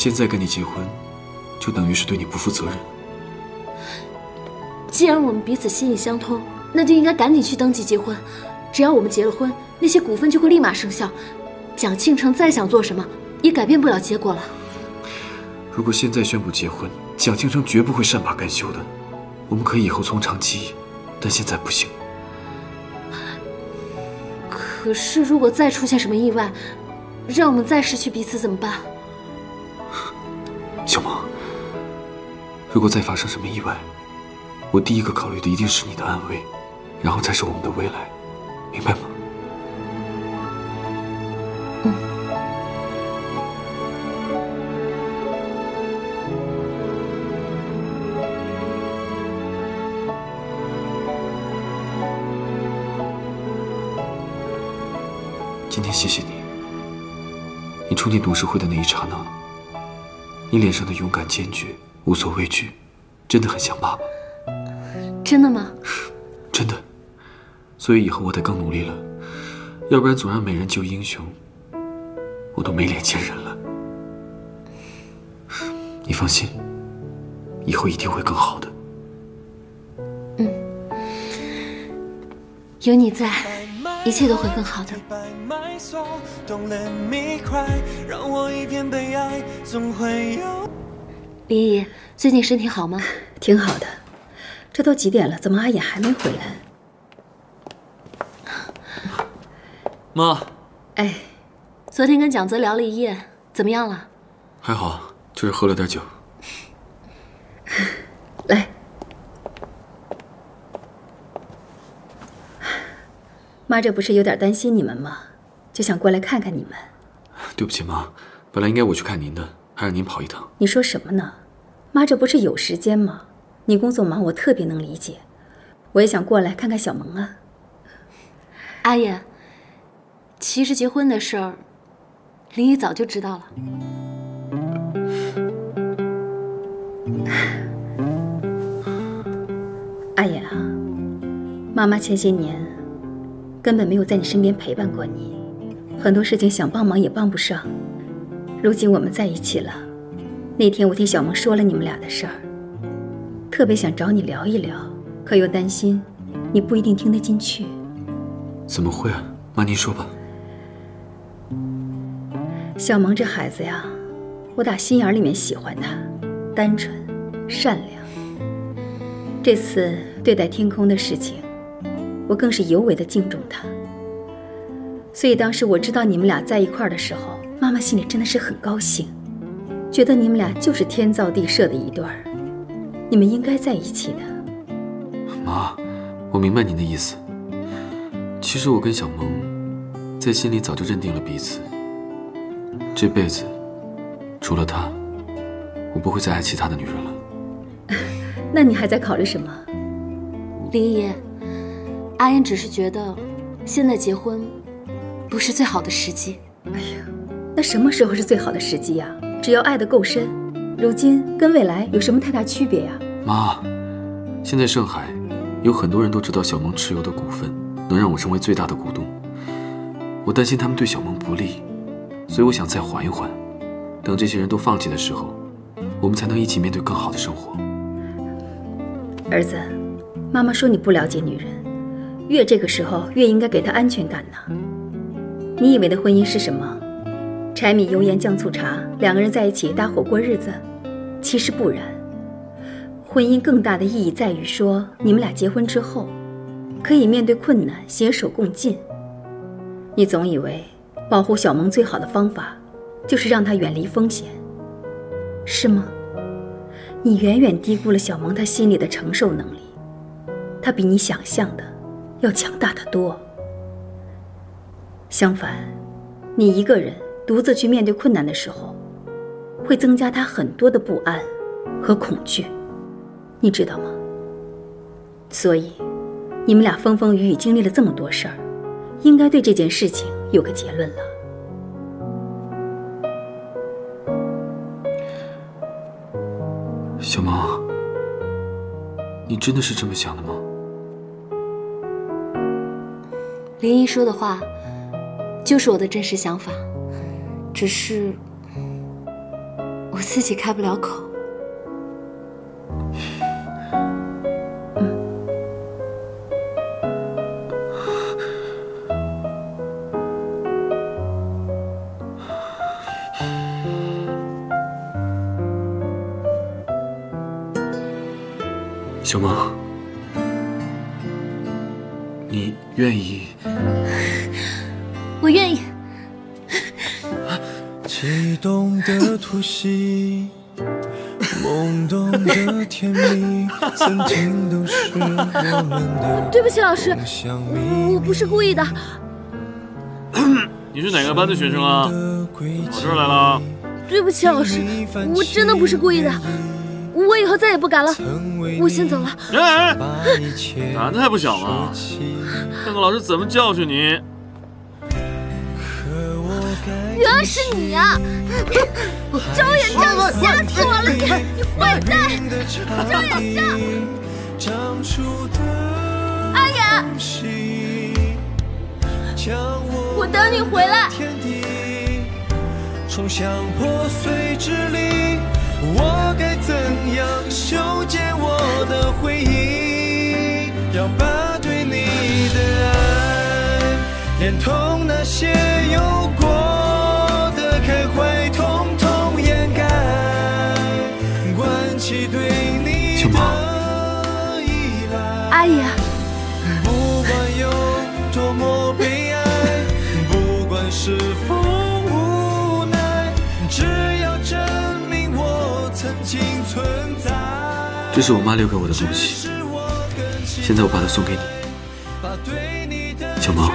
现在跟你结婚，就等于是对你不负责任。既然我们彼此心意相通，那就应该赶紧去登记结婚。只要我们结了婚，那些股份就会立马生效。蒋庆成再想做什么，也改变不了结果了。如果现在宣布结婚，蒋庆成绝不会善罢甘休的。我们可以以后从长计议，但现在不行。可是，如果再出现什么意外，让我们再失去彼此怎么办？小萌，如果再发生什么意外，我第一个考虑的一定是你的安危，然后才是我们的未来，明白吗？今天谢谢你，你冲进董事会的那一刹那，你脸上的勇敢坚决、无所畏惧，真的很像爸爸。真的吗？真的。所以以后我得更努力了，要不然总让美人救英雄，我都没脸见人了。你放心，以后一定会更好的。嗯，有你在，一切都会更好的。林姨，最近身体好吗？挺好的。这都几点了？怎么阿衍还没回来？妈，哎，昨天跟蒋泽聊了一夜，怎么样了？还好，就是喝了点酒。妈，这不是有点担心你们吗？就想过来看看你们。对不起，妈，本来应该我去看您的，还让您跑一趟。你说什么呢？妈，这不是有时间吗？你工作忙，我特别能理解。我也想过来看看小萌啊。阿姨，其实结婚的事儿，林姨早就知道了。阿姨啊，妈妈前些年根本没有在你身边陪伴过你，很多事情想帮忙也帮不上。如今我们在一起了，那天我听小萌说了你们俩的事儿。特别想找你聊一聊，可又担心你不一定听得进去。怎么会啊，妈，您说吧。小萌这孩子呀，我打心眼里面喜欢他，单纯、善良。这次对待天空的事情，我更是尤为的敬重他。所以当时我知道你们俩在一块儿的时候，妈妈心里真的是很高兴，觉得你们俩就是天造地设的一对儿。你们应该在一起的，妈，我明白您的意思。其实我跟小萌在心里早就认定了彼此，这辈子除了她，我不会再爱其他的女人了。那你还在考虑什么？林姨，阿言只是觉得现在结婚不是最好的时机。哎呀，那什么时候是最好的时机呀？只要爱得够深。如今跟未来有什么太大区别呀？妈，现在盛海有很多人都知道小萌持有的股份能让我成为最大的股东，我担心他们对小萌不利，所以我想再缓一缓，等这些人都放弃的时候，我们才能一起面对更好的生活。儿子，妈妈说你不了解女人，越这个时候越应该给他安全感呢。你以为的婚姻是什么？柴米油盐酱醋茶，两个人在一起搭伙过日子。其实不然，婚姻更大的意义在于说，你们俩结婚之后，可以面对困难，携手共进。你总以为保护小萌最好的方法，就是让她远离风险，是吗？你远远低估了小萌她心里的承受能力，她比你想象的要强大的多。相反，你一个人独自去面对困难的时候。会增加他很多的不安和恐惧，你知道吗？所以，你们俩风风雨雨经历了这么多事儿，应该对这件事情有个结论了。小萌，你真的是这么想的吗？林一说的话，就是我的真实想法，只是。我自己开不了口。小萌，你愿意？动的突袭，懵懂的甜蜜，曾经都是我们的 对不起，老师，我不是故意的。你是哪个班的学生啊？跑这儿来了。对不起，老师，我真的不是故意的。我以后再也不敢了。我先走了。哎，胆子还不小吗？看看老师怎么教训你。原来是你啊！赵远章，吓死我了！你你坏蛋！周远章，阿雅，我等你回来。冲向破碎之力，我该怎样修剪我的回忆？要把对你的爱，连同那些有阿姨，不管有多么悲哀，不管是否无奈，只要证明我曾经存在。这是我妈留给我的东西，现在我把它送给你。小萌，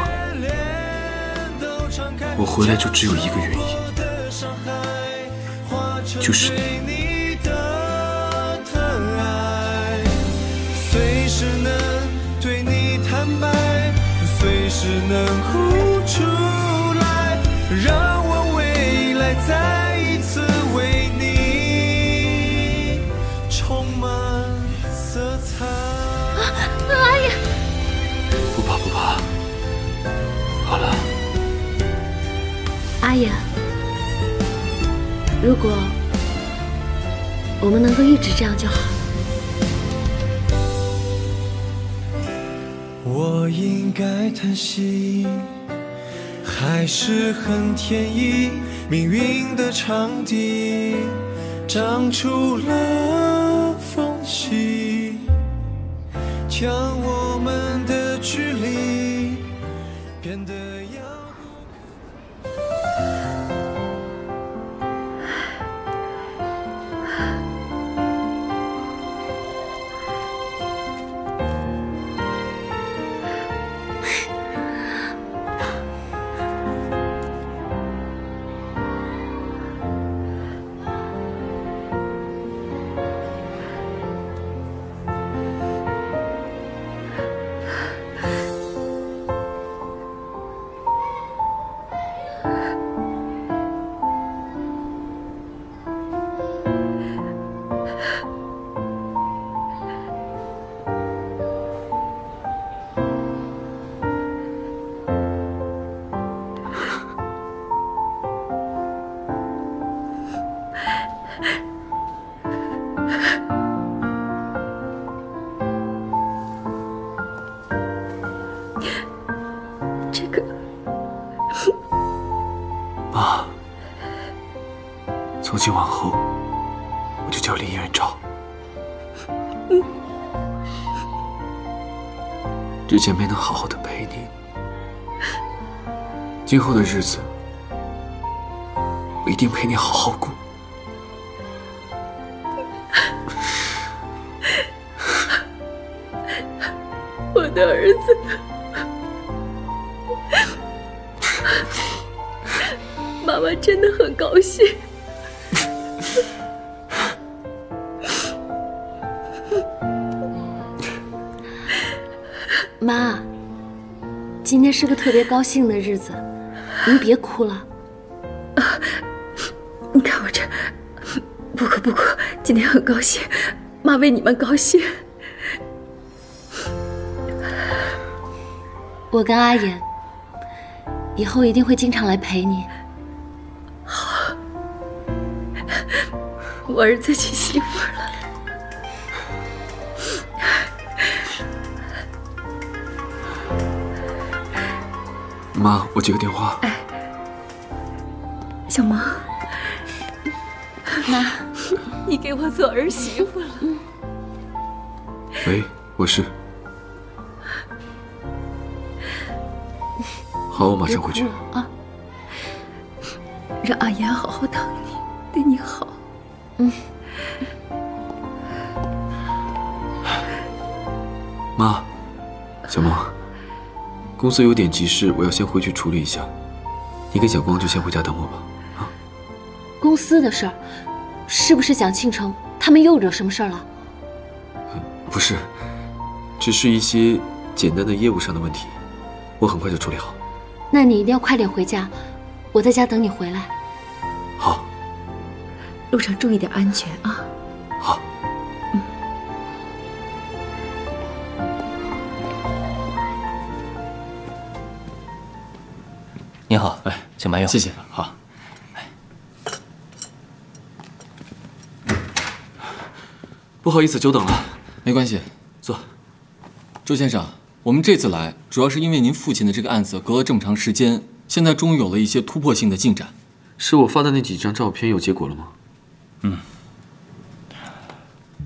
我回来就只有一个原因，就是你。随时能哭出来，让我未来再一次为你充满色彩。阿姨，不怕不怕，好了，阿雅，如果我们能够一直这样就好。我应该叹息，还是很天意？命运的场地长出了缝隙，将我们的距离变得之前没能好好的陪你，今后的日子我一定陪你好好过。我的儿子，妈妈真的很高兴。是个特别高兴的日子，您别哭了。啊 你看我这，不哭不哭，今天很高兴，妈为你们高兴。我跟阿言以后一定会经常来陪你。好我儿子娶媳妇妈，我接个电话。哎，小萌，妈，你给我做儿媳妇了。喂，我是。好，我马上回去。啊，让阿言好好疼公司有点急事，我要先回去处理一下。你跟小光就先回家等我吧。啊。公司的事儿，是不是蒋庆成他们又惹什么事儿了？不是，只是一些简单的业务上的问题，我很快就处理好。那你一定要快点回家，我在家等你回来。好，路上注意点安全啊。好。你好，哎，请慢用。谢谢。好。不好意思，久等了。没关系，坐。周先生。我们这次来，主要是因为您父亲的这个案子隔了这么长时间，现在终于有了一些突破性的进展。是我发的那几张照片有结果了吗？嗯。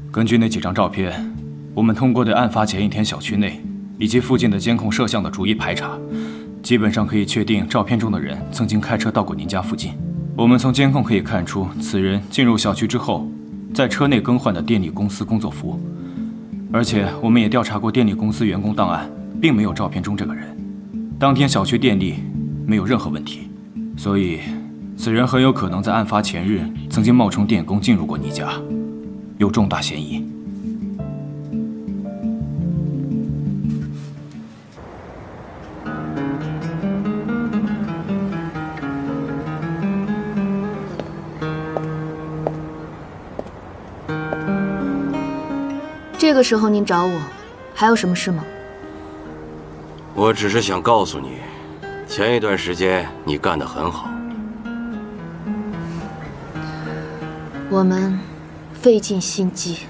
根据那几张照片，我们通过对案发前一天小区内以及附近的监控摄像的逐一排查，基本上可以确定照片中的人曾经开车到过您家附近。我们从监控可以看出，此人进入小区之后，在车内更换的电力公司工作服。而且我们也调查过电力公司员工档案，并没有照片中这个人。当天小区电力没有任何问题，所以此人很有可能在案发前日曾经冒充电工进入过你家，有重大嫌疑。这个时候您找我，还有什么事吗？我只是想告诉你，前一段时间你干得很好。我们费尽心机，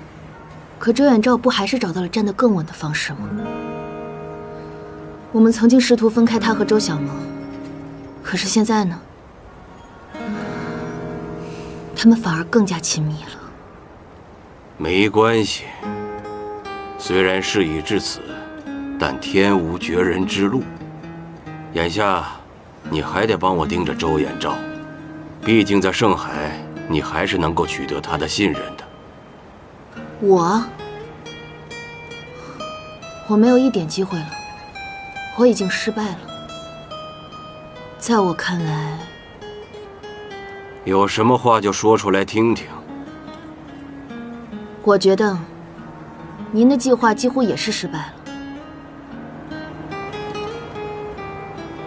可周远照不还是找到了站得更稳的方式吗？我们曾经试图分开他和周小萌，可是现在呢？他们反而更加亲密了。没关系。虽然事已至此，但天无绝人之路。眼下，你还得帮我盯着周延昭，毕竟在盛海，你还是能够取得他的信任的。我，我没有一点机会了，我已经失败了。在我看来，有什么话就说出来听听。我觉得。您的计划几乎也是失败了。